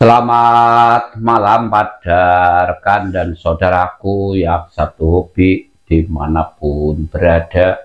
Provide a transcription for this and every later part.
Selamat malam pada rekan dan saudaraku yang satu hobi di mana pun berada.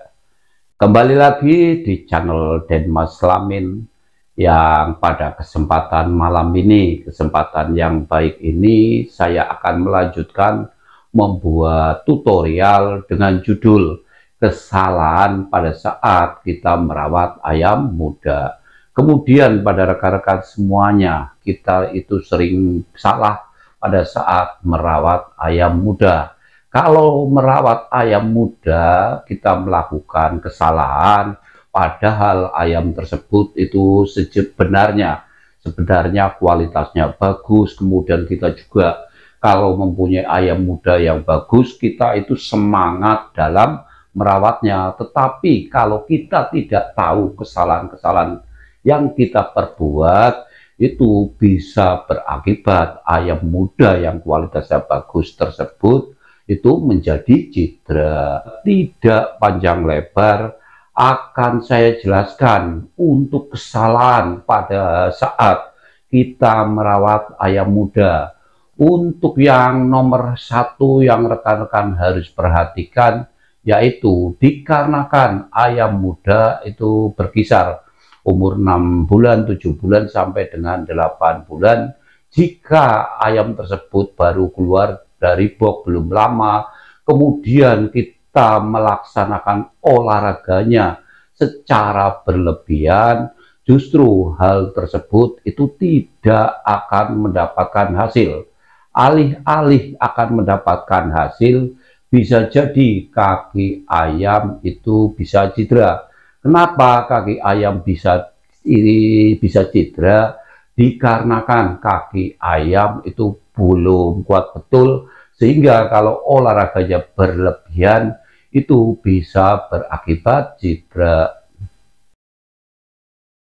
Kembali lagi di channel Denmas Lamin yang pada kesempatan malam ini, kesempatan yang baik ini, saya akan melanjutkan membuat tutorial dengan judul kesalahan pada saat kita merawat ayam muda. Kemudian pada rekan-rekan semuanya, kita itu sering salah pada saat merawat ayam muda. Kalau merawat ayam muda, kita melakukan kesalahan, padahal ayam tersebut itu sebenarnya sebenarnya kualitasnya bagus. Kemudian kita juga kalau mempunyai ayam muda yang bagus, kita itu semangat dalam merawatnya. Tetapi kalau kita tidak tahu kesalahan-kesalahan yang kita perbuat itu bisa berakibat ayam muda yang kualitasnya bagus tersebut itu menjadi cedera. Tidak panjang lebar akan saya jelaskan untuk kesalahan pada saat kita merawat ayam muda. Untuk yang nomor satu yang rekan-rekan harus perhatikan yaitu dikarenakan ayam muda itu berkisar umur 6 bulan, 7 bulan sampai dengan 8 bulan. Jika ayam tersebut baru keluar dari box belum lama, kemudian kita melaksanakan olahraganya secara berlebihan, justru hal tersebut itu tidak akan mendapatkan hasil. Alih-alih akan mendapatkan hasil, bisa jadi kaki ayam itu bisa cedera Kenapa kaki ayam bisa ini bisa cedera? Dikarenakan kaki ayam itu belum kuat betul sehingga kalau olahraganya berlebihan itu bisa berakibat cedera.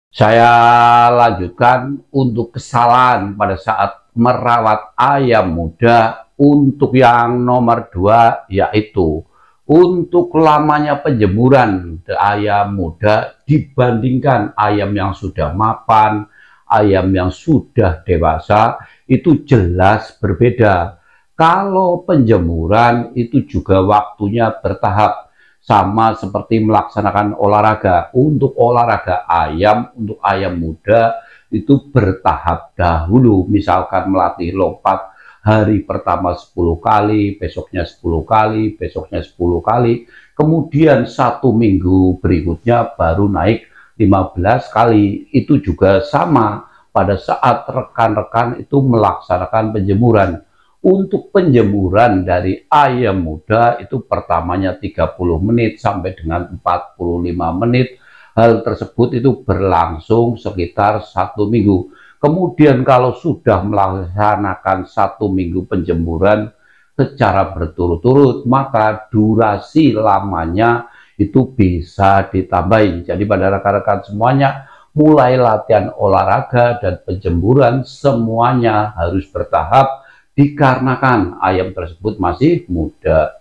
Saya lanjutkan untuk kesalahan pada saat merawat ayam muda untuk yang nomor dua yaitu untuk lamanya penjemuran ayam muda dibandingkan ayam yang sudah mapan, ayam yang sudah dewasa itu jelas berbeda. Kalau penjemuran itu juga waktunya bertahap sama seperti melaksanakan olahraga. Untuk olahraga ayam, untuk ayam muda itu bertahap dahulu. Misalkan melatih lompat hari pertama 10 kali, besoknya 10 kali, besoknya 10 kali, kemudian satu minggu berikutnya baru naik 15 kali. Itu juga sama pada saat rekan-rekan itu melaksanakan penjemuran. Untuk penjemuran dari ayam muda itu pertamanya 30 menit sampai dengan 45 menit. Hal tersebut itu berlangsung sekitar satu minggu Kemudian kalau sudah melaksanakan satu minggu penjemuran secara berturut-turut, maka durasi lamanya itu bisa ditambahin. Jadi pada rekan-rekan semuanya, mulai latihan olahraga dan penjemuran semuanya harus bertahap dikarenakan ayam tersebut masih muda.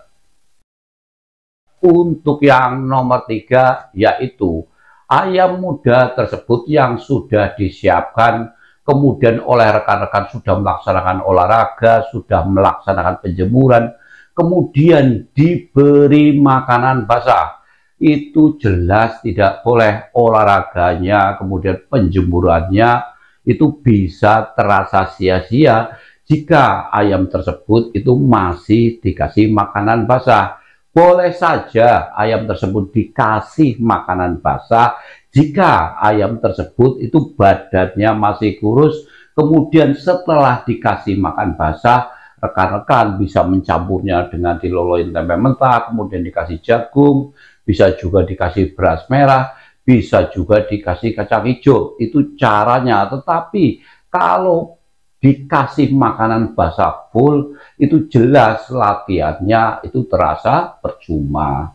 Untuk yang nomor tiga yaitu ayam muda tersebut yang sudah disiapkan kemudian oleh rekan-rekan sudah melaksanakan olahraga, sudah melaksanakan penjemuran, kemudian diberi makanan basah. Itu jelas tidak boleh olahraganya, kemudian penjemurannya itu bisa terasa sia-sia jika ayam tersebut itu masih dikasih makanan basah. Boleh saja ayam tersebut dikasih makanan basah jika ayam tersebut itu badannya masih kurus, kemudian setelah dikasih makan basah, rekan-rekan bisa mencampurnya dengan diloloin tempe mentah, kemudian dikasih jagung, bisa juga dikasih beras merah, bisa juga dikasih kacang hijau. Itu caranya. Tetapi kalau dikasih makanan basah full, itu jelas latihannya itu terasa percuma.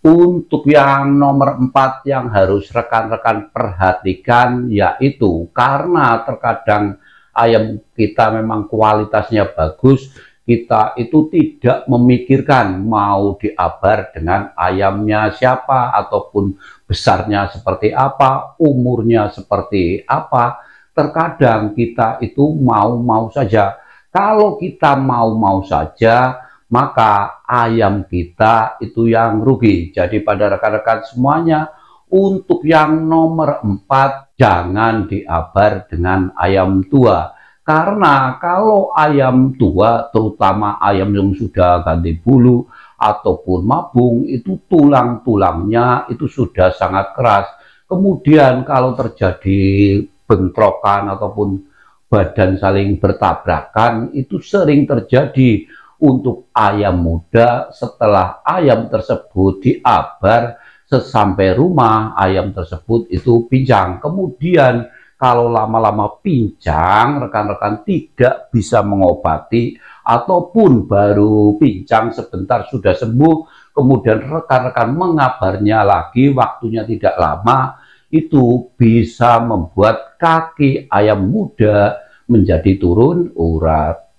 Untuk yang nomor empat yang harus rekan-rekan perhatikan yaitu karena terkadang ayam kita memang kualitasnya bagus, kita itu tidak memikirkan mau diabar dengan ayamnya siapa ataupun besarnya seperti apa, umurnya seperti apa. Terkadang kita itu mau-mau saja. Kalau kita mau-mau saja, maka ayam kita itu yang rugi. Jadi pada rekan-rekan semuanya, untuk yang nomor empat, jangan diabar dengan ayam tua karena kalau ayam tua, terutama ayam yang sudah ganti bulu ataupun mabung, itu tulang-tulangnya itu sudah sangat keras. Kemudian kalau terjadi bentrokan ataupun badan saling bertabrakan, itu sering terjadi untuk ayam muda setelah ayam tersebut diabar sesampai rumah ayam tersebut itu pincang. Kemudian kalau lama-lama pincang, rekan-rekan tidak bisa mengobati ataupun baru pincang sebentar sudah sembuh, kemudian rekan-rekan mengabarnya lagi, waktunya tidak lama, itu bisa membuat kaki ayam muda menjadi turun urat.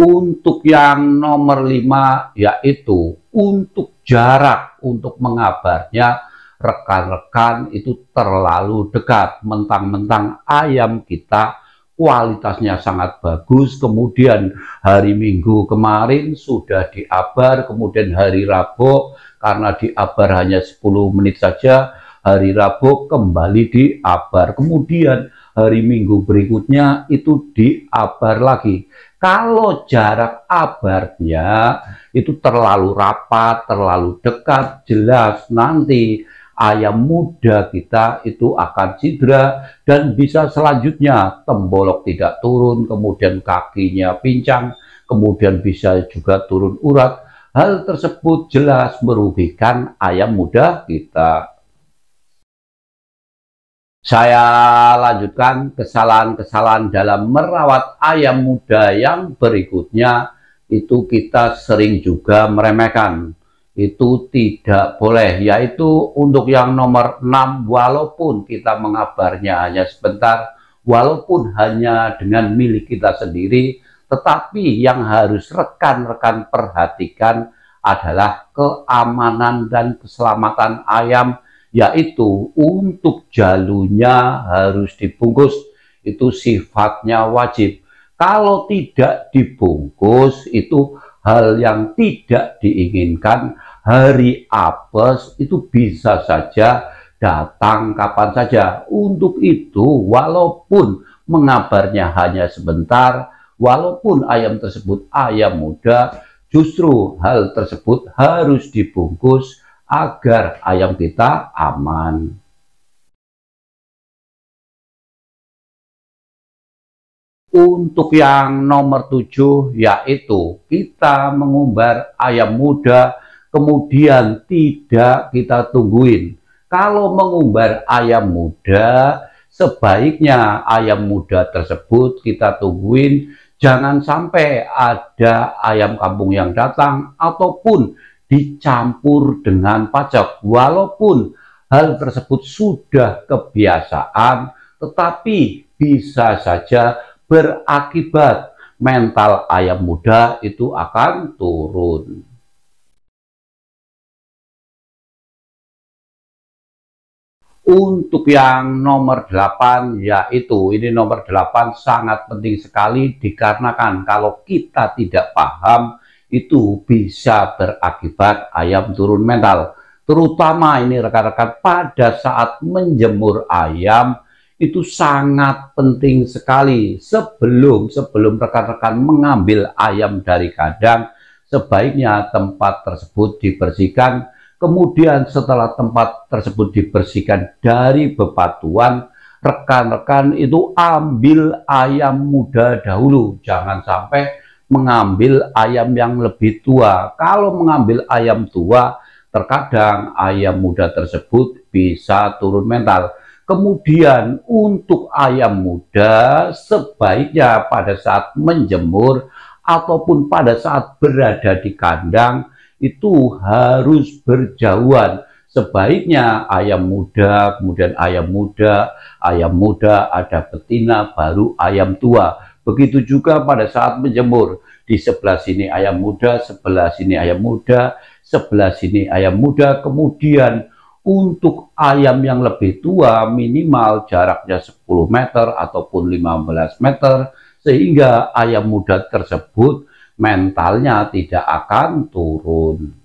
Untuk yang nomor lima yaitu untuk jarak untuk mengabarnya rekan-rekan itu terlalu dekat. Mentang-mentang ayam kita kualitasnya sangat bagus, kemudian hari Minggu kemarin sudah diabar, kemudian hari Rabu karena diabar hanya 10 menit saja, hari Rabu kembali diabar, kemudian hari Minggu berikutnya itu diabar lagi. Kalau jarak abarnya itu terlalu rapat, terlalu dekat, jelas nanti ayam muda kita itu akan cedera dan bisa selanjutnya tembolok tidak turun, kemudian kakinya pincang, kemudian bisa juga turun urat. Hal tersebut jelas merugikan ayam muda kita. Saya lanjutkan kesalahan-kesalahan dalam merawat ayam muda yang berikutnya itu kita sering juga meremehkan. Itu tidak boleh, yaitu untuk yang nomor 6 walaupun kita mengabarnya hanya sebentar, walaupun hanya dengan milik kita sendiri, tetapi yang harus rekan-rekan perhatikan adalah keamanan dan keselamatan ayam yaitu untuk jalunya harus dibungkus itu sifatnya wajib. Kalau tidak dibungkus itu hal yang tidak diinginkan. Hari apes itu bisa saja datang kapan saja. Untuk itu walaupun mengabarnya hanya sebentar walaupun ayam tersebut ayam muda justru hal tersebut harus dibungkus agar ayam kita aman. Untuk yang nomor tujuh yaitu kita mengumbar ayam muda kemudian tidak kita tungguin. Kalau mengumbar ayam muda sebaiknya ayam muda tersebut kita tungguin jangan sampai ada ayam kampung yang datang ataupun dicampur dengan pajak walaupun hal tersebut sudah kebiasaan tetapi bisa saja berakibat mental ayam muda itu akan turun. Untuk yang nomor 8 yaitu ini nomor 8 sangat penting sekali dikarenakan kalau kita tidak paham itu bisa berakibat ayam turun mental. Terutama ini rekan-rekan pada saat menjemur ayam itu sangat penting sekali. Sebelum sebelum rekan-rekan mengambil ayam dari kandang, sebaiknya tempat tersebut dibersihkan. Kemudian setelah tempat tersebut dibersihkan dari bebatuan, rekan-rekan itu ambil ayam muda dahulu. Jangan sampai mengambil ayam yang lebih tua. Kalau mengambil ayam tua, terkadang ayam muda tersebut bisa turun mental. Kemudian untuk ayam muda sebaiknya pada saat menjemur ataupun pada saat berada di kandang itu harus berjauhan sebaiknya ayam muda, kemudian ayam muda, ayam muda, ada betina, baru ayam tua. Begitu juga pada saat menjemur. Di sebelah sini ayam muda, sebelah sini ayam muda, sebelah sini ayam muda. Kemudian untuk ayam yang lebih tua minimal jaraknya 10 meter ataupun 15 meter. Sehingga ayam muda tersebut mentalnya tidak akan turun.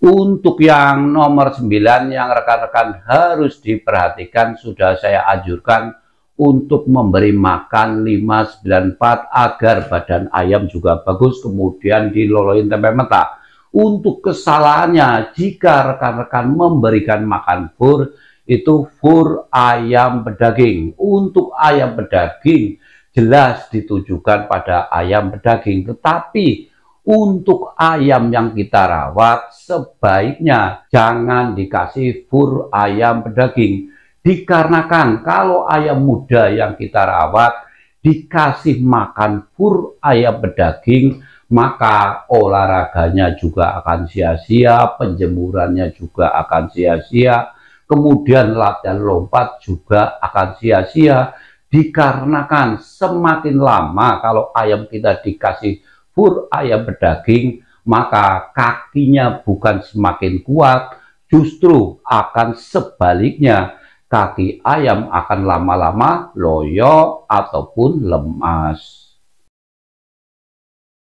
Untuk yang nomor 9 yang rekan-rekan harus diperhatikan sudah saya anjurkan untuk memberi makan 594 agar badan ayam juga bagus kemudian diloloin tempe mentah. Untuk kesalahannya jika rekan-rekan memberikan makan fur itu fur ayam pedaging. Untuk ayam pedaging jelas ditujukan pada ayam pedaging tetapi untuk ayam yang kita rawat sebaiknya jangan dikasih fur ayam pedaging. Dikarenakan kalau ayam muda yang kita rawat dikasih makan fur ayam pedaging maka olahraganya juga akan sia-sia penjemurannya juga akan sia-sia kemudian latihan lompat juga akan sia-sia. Dikarenakan semakin lama kalau ayam kita dikasih fur ayam berdaging, maka kakinya bukan semakin kuat, justru akan sebaliknya kaki ayam akan lama-lama loyo ataupun lemas.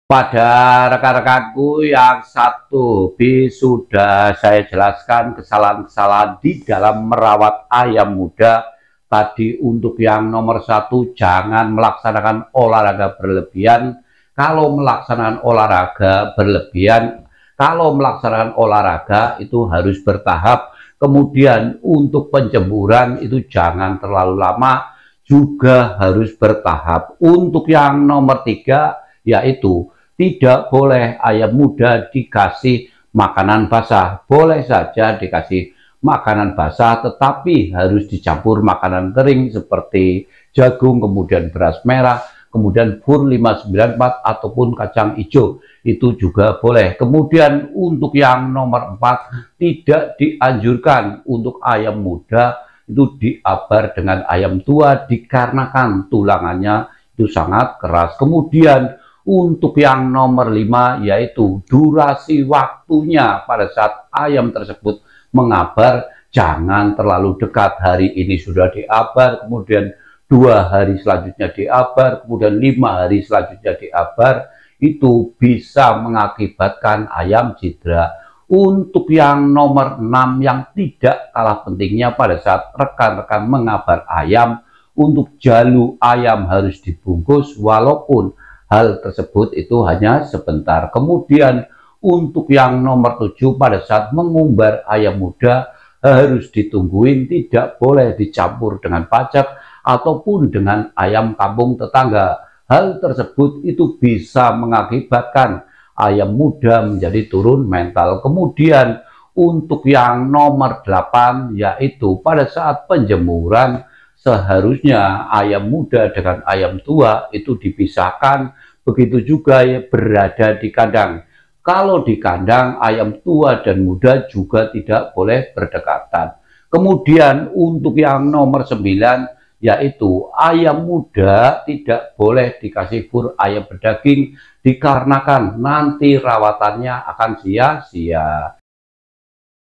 Pada rekan-rekanku yang satu B sudah saya jelaskan kesalahan-kesalahan di dalam merawat ayam muda. Tadi untuk yang nomor satu jangan melaksanakan olahraga berlebihan kalau melaksanakan olahraga berlebihan, kalau melaksanakan olahraga itu harus bertahap. Kemudian untuk penjemuran itu jangan terlalu lama, juga harus bertahap. Untuk yang nomor tiga, yaitu tidak boleh ayam muda dikasih makanan basah. Boleh saja dikasih makanan basah, tetapi harus dicampur makanan kering seperti jagung, kemudian beras merah, kemudian fur 594 ataupun kacang hijau itu juga boleh. Kemudian untuk yang nomor 4 tidak dianjurkan untuk ayam muda itu diabar dengan ayam tua dikarenakan tulangannya itu sangat keras. Kemudian untuk yang nomor 5 yaitu durasi waktunya pada saat ayam tersebut mengabar jangan terlalu dekat hari ini sudah diabar kemudian dua hari selanjutnya diabar, kemudian lima hari selanjutnya diabar, itu bisa mengakibatkan ayam cedera. Untuk yang nomor 6 yang tidak kalah pentingnya pada saat rekan-rekan mengabar ayam, untuk jalu ayam harus dibungkus walaupun hal tersebut itu hanya sebentar. Kemudian untuk yang nomor 7 pada saat mengumbar ayam muda harus ditungguin, tidak boleh dicampur dengan pajak ataupun dengan ayam kampung tetangga. Hal tersebut itu bisa mengakibatkan ayam muda menjadi turun mental. Kemudian untuk yang nomor 8 yaitu pada saat penjemuran seharusnya ayam muda dengan ayam tua itu dipisahkan begitu juga ya berada di kandang. Kalau di kandang ayam tua dan muda juga tidak boleh berdekatan. Kemudian untuk yang nomor 9 yaitu ayam muda tidak boleh dikasih fur ayam berdaging dikarenakan nanti rawatannya akan sia-sia.